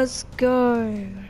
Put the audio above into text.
Let's go.